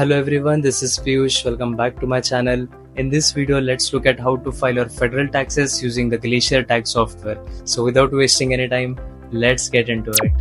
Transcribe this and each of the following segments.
Hello everyone, this is Piyush. Welcome back to my channel. In this video, let's look at how to file your federal taxes using the Glacier tax software. So without wasting any time, let's get into it.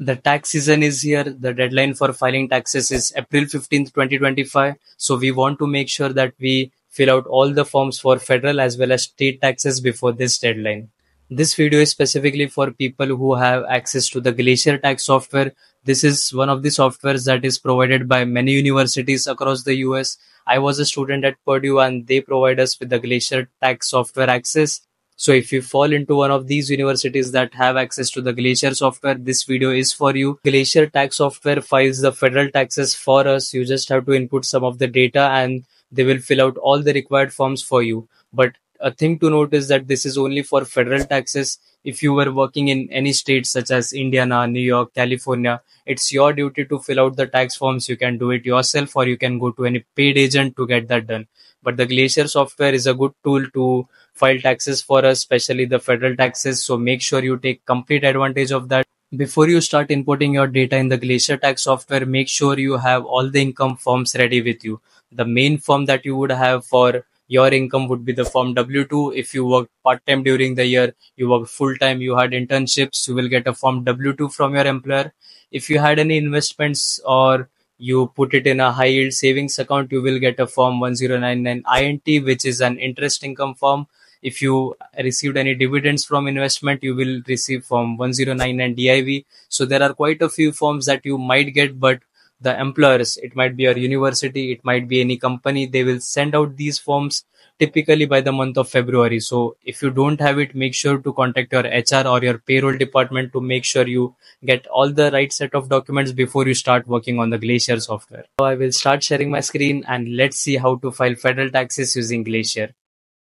The tax season is here. The deadline for filing taxes is April 15th, 2025. So we want to make sure that we fill out all the forms for federal as well as state taxes before this deadline. This video is specifically for people who have access to the Glacier tax software. This is one of the softwares that is provided by many universities across the US. I was a student at Purdue and they provide us with the Glacier tax software access. So if you fall into one of these universities that have access to the Glacier software, this video is for you. Glacier tax software files the federal taxes for us. You just have to input some of the data and they will fill out all the required forms for you. But a thing to note is that this is only for federal taxes. If you were working in any state such as Indiana, New York, California, it's your duty to fill out the tax forms. You can do it yourself or you can go to any paid agent to get that done. But the Glacier software is a good tool to file taxes for us, especially the federal taxes. So make sure you take complete advantage of that. Before you start importing your data in the Glacier tax software, make sure you have all the income forms ready with you. The main form that you would have for your income would be the form W2. If you work part time during the year, you work full time, you had internships, you will get a form W2 from your employer. If you had any investments or you put it in a high yield savings account, you will get a form 1099 INT, which is an interest income form. If you received any dividends from investment, you will receive form 1099 DIV. So there are quite a few forms that you might get, but the employers. It might be your university it might be any company. They will send out these forms typically by the month of february. So if you don't have it make sure to contact your hr or your payroll department to make sure you get all the right set of documents before you start working on the glacier software. So i will start sharing my screen and let's see how to file federal taxes using glacier.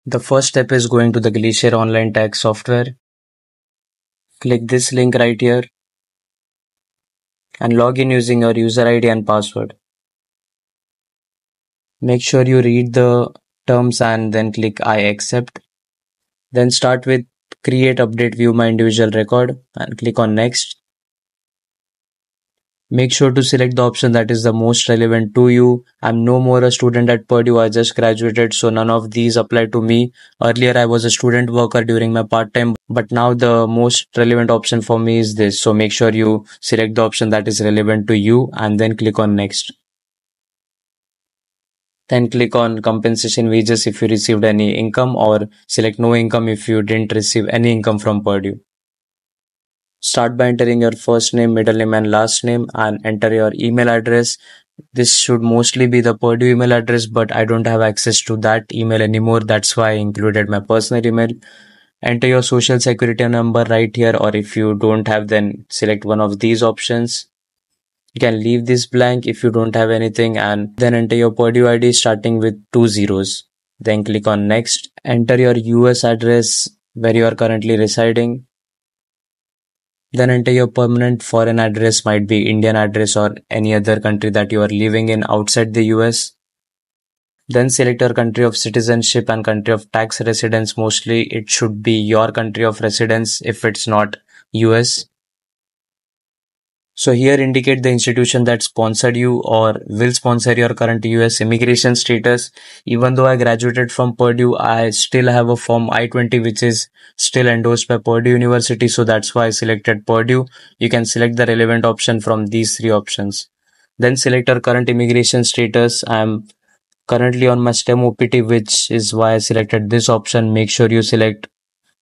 The first step is going to the glacier online tax software. Click this link right here and log in using your user ID and password. Make sure you read the terms and then click I accept. Then start with create update view my individual record and click on next. Make sure to select the option that is the most relevant to you. I'm no more a student at Purdue. I just graduated, so none of these apply to me. Earlier, I was a student worker during my part time, but now the most relevant option for me is this. So make sure you select the option that is relevant to you and then click on next. Then click on compensation wages if you received any income or select no income if you didn't receive any income from Purdue. Start by entering your first name, middle name and last name and enter your email address. This should mostly be the Purdue email address, but I don't have access to that email anymore. That's why I included my personal email. Enter your social security number right here or if you don't have then select one of these options. You can leave this blank if you don't have anything and then enter your Purdue ID starting with two zeros. Then click on next. Enter your US address where you are currently residing then enter your permanent foreign address might be Indian address or any other country that you are living in outside the US. Then select your country of citizenship and country of tax residence. Mostly it should be your country of residence if it's not US. So here indicate the institution that sponsored you or will sponsor your current US immigration status. Even though I graduated from Purdue, I still have a form I-20 which is still endorsed by Purdue University. So that's why I selected Purdue. You can select the relevant option from these three options. Then select your current immigration status. I'm currently on my STEM OPT, which is why I selected this option. Make sure you select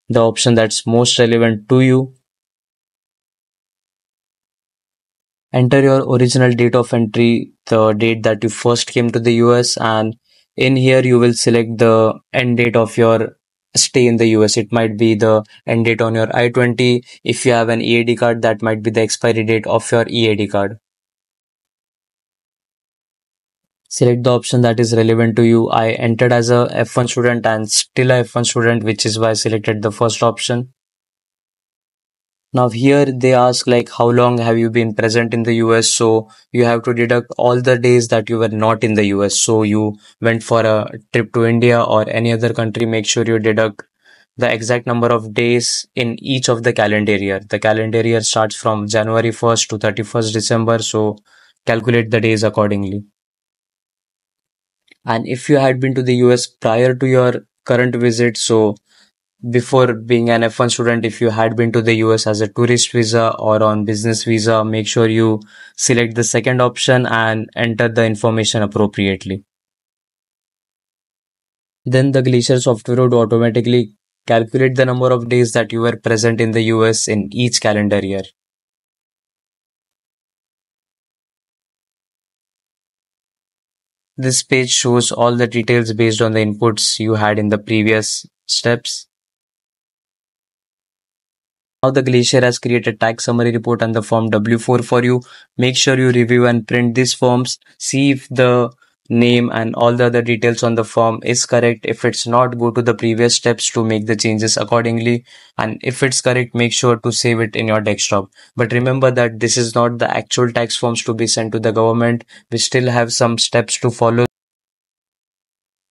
the option that's most relevant to you enter your original date of entry, the date that you first came to the US, and in here you will select the end date of your stay in the US. It might be the end date on your I-20. If you have an EAD card, that might be the expiry date of your EAD card. Select the option that is relevant to you. I entered as a F1 student and still a F1 student, which is why I selected the first option. Now here they ask like how long have you been present in the US? So you have to deduct all the days that you were not in the US. So you went for a trip to India or any other country. Make sure you deduct the exact number of days in each of the calendar year. The calendar year starts from January 1st to 31st December. So calculate the days accordingly. And if you had been to the US prior to your current visit, so before being an F1 student, if you had been to the US as a tourist visa or on business visa, make sure you select the second option and enter the information appropriately. Then the Glacier software would automatically calculate the number of days that you were present in the US in each calendar year. This page shows all the details based on the inputs you had in the previous steps. Now the Glacier has created tax summary report and the form W4 for you. Make sure you review and print these forms. See if the name and all the other details on the form is correct. If it's not, go to the previous steps to make the changes accordingly. And if it's correct, make sure to save it in your desktop. But remember that this is not the actual tax forms to be sent to the government. We still have some steps to follow.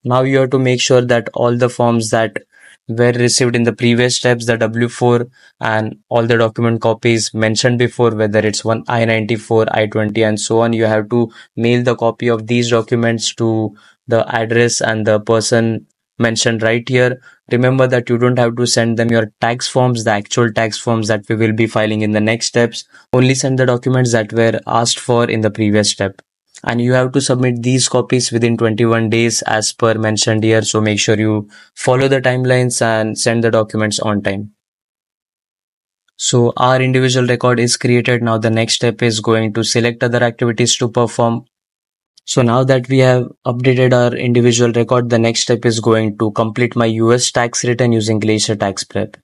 Now you have to make sure that all the forms that were received in the previous steps, the W4 and all the document copies mentioned before, whether it's one I-94, I-20 and so on, you have to mail the copy of these documents to the address and the person mentioned right here. Remember that you don't have to send them your tax forms, the actual tax forms that we will be filing in the next steps. Only send the documents that were asked for in the previous step and you have to submit these copies within 21 days as per mentioned here. So make sure you follow the timelines and send the documents on time. So our individual record is created. Now the next step is going to select other activities to perform. So now that we have updated our individual record the next step is going to complete my us tax return using glacier tax prep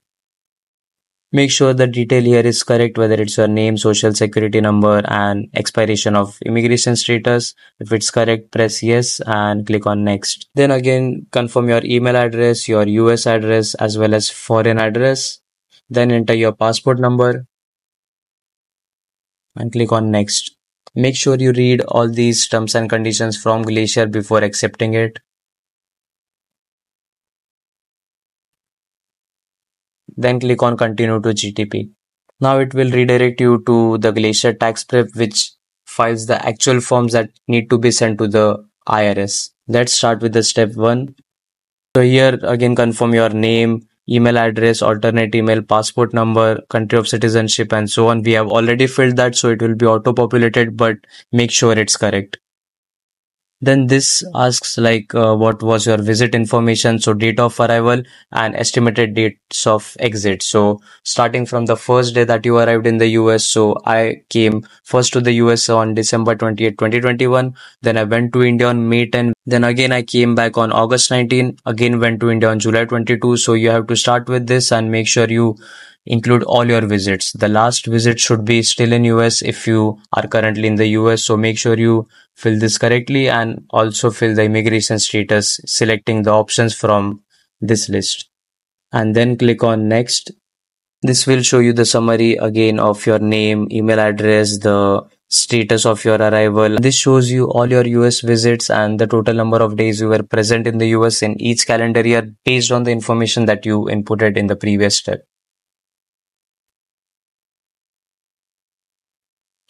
make sure the detail here is correct whether it's your name social security number and expiration of immigration status. If it's correct press yes and click on next. Then again confirm your email address your us address as well as foreign address. Then enter your passport number and click on next. Make sure you read all these terms and conditions from glacier before accepting it then click on continue to GTP. Now it will redirect you to the Glacier tax prep which files the actual forms that need to be sent to the IRS. Let's start with the step 1. So here again confirm your name, email address, alternate email, passport number, country of citizenship and so on. We have already filled that so it will be auto populated but make sure it's correct then this asks like uh, what was your visit information? So date of arrival and estimated dates of exit. So starting from the first day that you arrived in the us so i came first to the us on december 28 2021 then i went to india on may 10 then again i came back on august 19 again went to india on july 22 so you have to start with this and make sure you include all your visits. The last visit should be still in US if you are currently in the US. So make sure you fill this correctly and also fill the immigration status selecting the options from this list and then click on next. This will show you the summary again of your name, email address, the status of your arrival. This shows you all your US visits and the total number of days you were present in the US in each calendar year based on the information that you inputted in the previous step.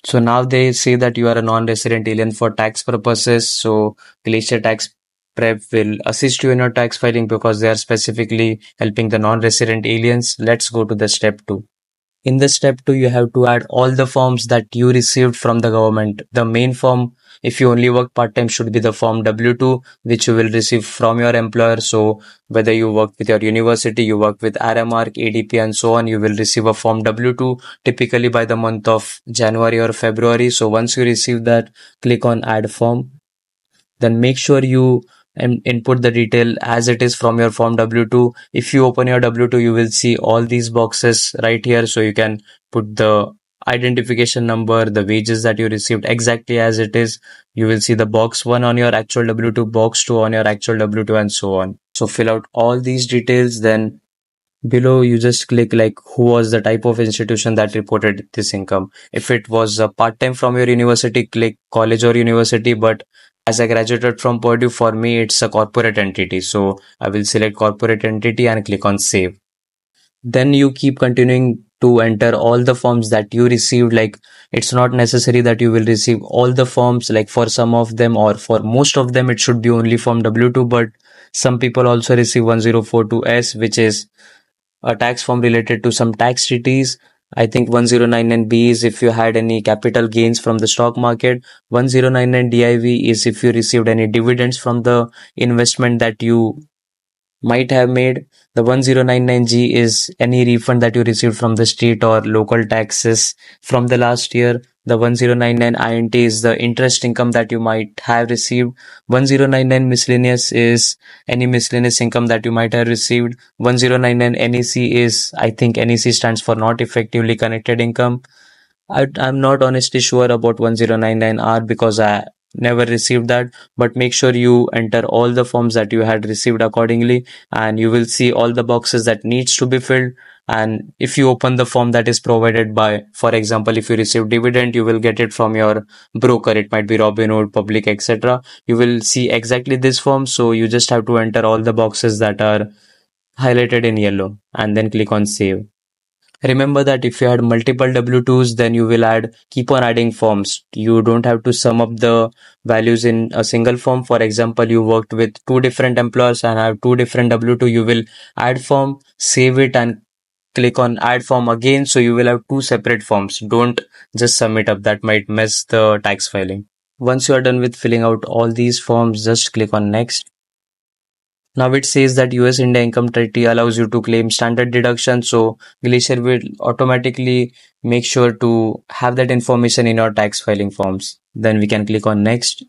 So now they say that you are a non-resident alien for tax purposes. So Glacier Tax Prep will assist you in your tax filing because they are specifically helping the non-resident aliens. Let's go to the step two. In the step two, you have to add all the forms that you received from the government. The main form if you only work part-time should be the form W2, which you will receive from your employer. So whether you work with your university, you work with Aramark, ADP and so on, you will receive a form W2 typically by the month of January or February. So once you receive that, click on add form. Then make sure you input the detail as it is from your form W2. If you open your W2, you will see all these boxes right here. So you can put the identification number, the wages that you received exactly as it is. You will see the box one on your actual W2, box two on your actual W2 and so on. So fill out all these details. Then below you just click like who was the type of institution that reported this income. If it was a part-time from your university, click college or university. But as I graduated from Purdue, for me, it's a corporate entity. So I will select corporate entity and click on save. Then you keep continuing to enter all the forms that you received like it's not necessary that you will receive all the forms like for some of them or for most of them it should be only form w2 but some people also receive 1042s which is a tax form related to some tax treaties I think 1099B is if you had any capital gains from the stock market. 1099 DIV is if you received any dividends from the investment that you might have made. The 1099G is any refund that you received from the state or local taxes from the last year. The 1099 INT is the interest income that you might have received. 1099 miscellaneous is any miscellaneous income that you might have received. 1099 NEC is, I think NEC stands for not effectively connected income. I, am not honestly sure about 1099R because I never received that but make sure you enter all the forms that you had received accordingly and you will see all the boxes that needs to be filled. And if you open the form that is provided by for example if you receive dividend you will get it from your broker. It might be robinhood public etc you will see exactly this form so you just have to enter all the boxes that are highlighted in yellow and then click on save Remember that if you had multiple W2s, then you will add, keep on adding forms. You don't have to sum up the values in a single form. For example, you worked with two different employers and have two different W2. You will add form, save it and click on add form again. So you will have two separate forms. Don't just sum it up. That might mess the tax filing. Once you are done with filling out all these forms, just click on next. Now it says that US India income treaty allows you to claim standard deduction. So Glacier will automatically make sure to have that information in your tax filing forms. Then we can click on next.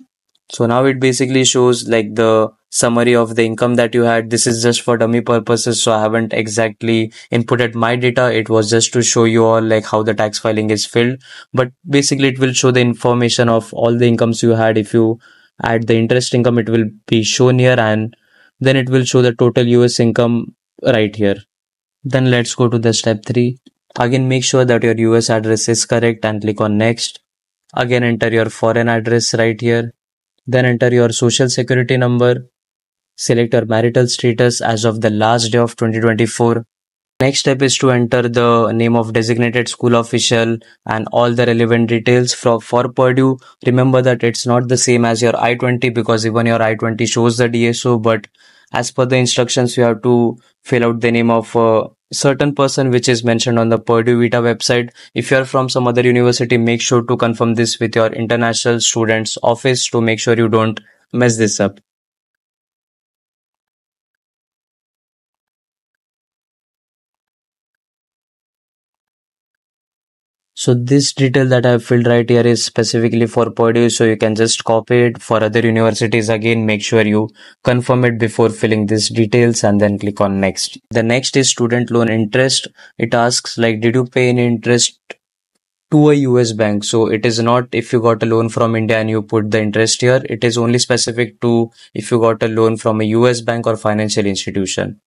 So now it basically shows like the summary of the income that you had. This is just for dummy purposes. So I haven't exactly inputted my data. It was just to show you all like how the tax filing is filled. But basically it will show the information of all the incomes you had. If you add the interest income, it will be shown here and then it will show the total US income right here. Then let's go to the step 3. Again make sure that your US address is correct and click on next. Again enter your foreign address right here. Then enter your social security number. Select your marital status as of the last day of 2024. Next step is to enter the name of designated school official and all the relevant details for, for Purdue. Remember that it's not the same as your I-20 because even your I-20 shows the DSO, but as per the instructions, you have to fill out the name of a certain person which is mentioned on the Purdue Vita website. If you are from some other university, make sure to confirm this with your international students office to make sure you don't mess this up. So this detail that I've filled right here is specifically for Purdue. So you can just copy it for other universities. Again, make sure you confirm it before filling these details and then click on next. The next is student loan interest. It asks like, did you pay any interest to a US bank? So it is not if you got a loan from India and you put the interest here. It is only specific to if you got a loan from a US bank or financial institution.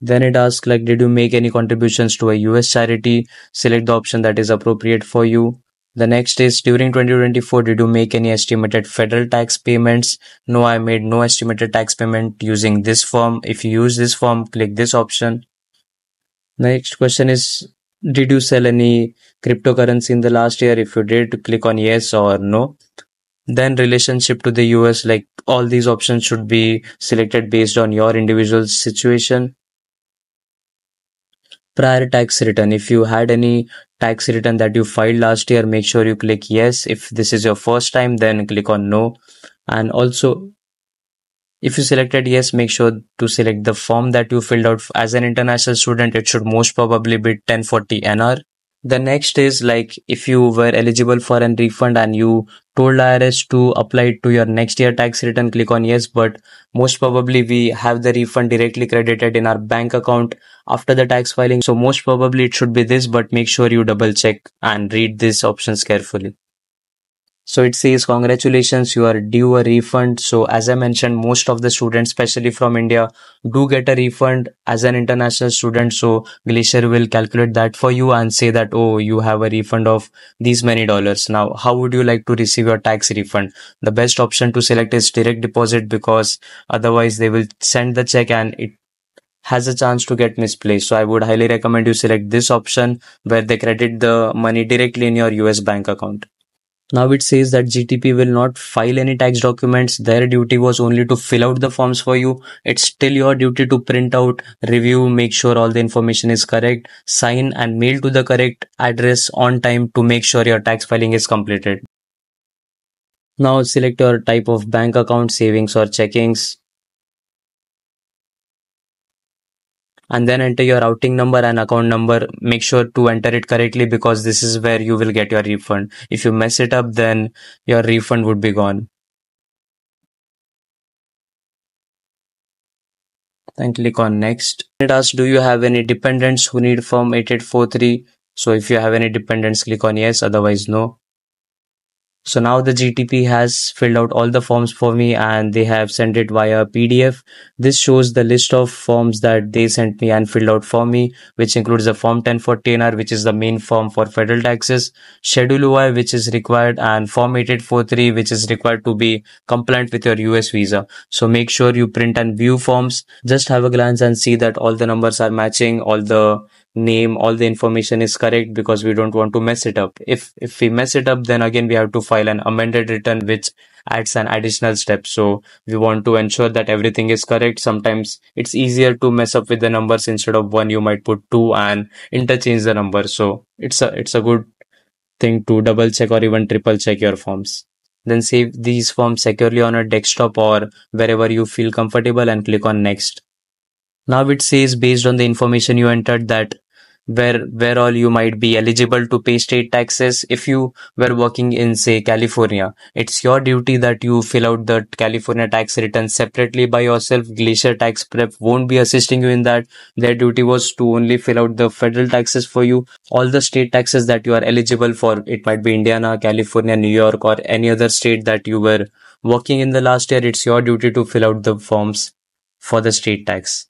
Then it asks like, did you make any contributions to a US charity? Select the option that is appropriate for you. The next is during 2024, did you make any estimated federal tax payments? No, I made no estimated tax payment using this form. If you use this form, click this option. Next question is, did you sell any cryptocurrency in the last year? If you did, click on yes or no. Then relationship to the US, like all these options should be selected based on your individual situation prior tax return. If you had any tax return that you filed last year, make sure you click yes. If this is your first time, then click on no. And also, if you selected yes, make sure to select the form that you filled out as an international student. It should most probably be 1040 NR. The next is like if you were eligible for a refund and you told IRS to apply it to your next year tax return, click on yes. But most probably we have the refund directly credited in our bank account after the tax filing. So most probably it should be this, but make sure you double check and read these options carefully. So it says, congratulations, you are due a refund. So as I mentioned, most of the students, especially from India, do get a refund as an international student. So Glacier will calculate that for you and say that, oh, you have a refund of these many dollars. Now, how would you like to receive your tax refund? The best option to select is direct deposit because otherwise they will send the check and it has a chance to get misplaced. So I would highly recommend you select this option where they credit the money directly in your US bank account. Now it says that GTP will not file any tax documents. Their duty was only to fill out the forms for you. It's still your duty to print out, review, make sure all the information is correct, sign and mail to the correct address on time to make sure your tax filing is completed. Now select your type of bank account, savings or checkings. And then enter your routing number and account number. Make sure to enter it correctly because this is where you will get your refund. If you mess it up, then your refund would be gone. Then click on next. It asks, do you have any dependents who need form 8843? So if you have any dependents, click on yes, otherwise no. So now the GTP has filled out all the forms for me and they have sent it via PDF. This shows the list of forms that they sent me and filled out for me, which includes the Form 1040NR, which is the main form for federal taxes, Schedule OI, which is required, and Form 8843, which is required to be compliant with your US visa. So make sure you print and view forms. Just have a glance and see that all the numbers are matching, all the name all the information is correct because we don't want to mess it up. If if we mess it up then again we have to file an amended return which adds an additional step. So we want to ensure that everything is correct. Sometimes it's easier to mess up with the numbers instead of one. You might put two and interchange the number. So it's a it's a good thing to double check or even triple check your forms. Then save these forms securely on a desktop or wherever you feel comfortable and click on next. Now it says based on the information you entered that where where all you might be eligible to pay state taxes if you were working in say California. It's your duty that you fill out the California tax return separately by yourself. Glacier tax prep won't be assisting you in that. Their duty was to only fill out the federal taxes for you. All the state taxes that you are eligible for it might be Indiana California New York or any other state that you were working in the last year it's your duty to fill out the forms for the state tax.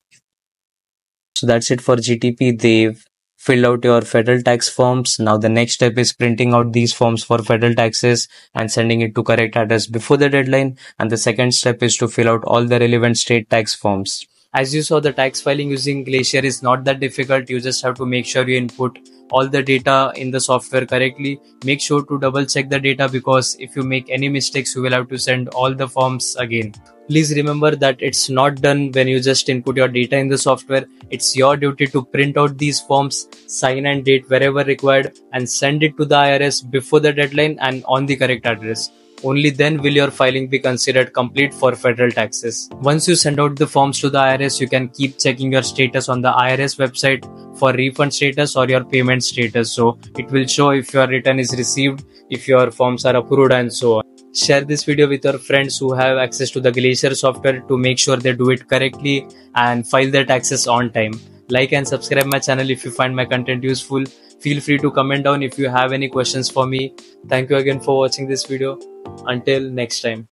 So that's it for GTP. They've filled out your federal tax forms. Now the next step is printing out these forms for federal taxes and sending it to correct address before the deadline. And the second step is to fill out all the relevant state tax forms. As you saw, the tax filing using Glacier is not that difficult. You just have to make sure you input all the data in the software correctly. Make sure to double check the data because if you make any mistakes, you will have to send all the forms again. Please remember that it's not done when you just input your data in the software. It's your duty to print out these forms, sign and date wherever required, and send it to the IRS before the deadline and on the correct address. Only then will your filing be considered complete for federal taxes. Once you send out the forms to the IRS, you can keep checking your status on the IRS website for refund status or your payment status. So it will show if your return is received, if your forms are approved, and so on. Share this video with your friends who have access to the Glacier software to make sure they do it correctly and file their taxes on time. Like and subscribe my channel if you find my content useful. Feel free to comment down if you have any questions for me. Thank you again for watching this video. Until next time.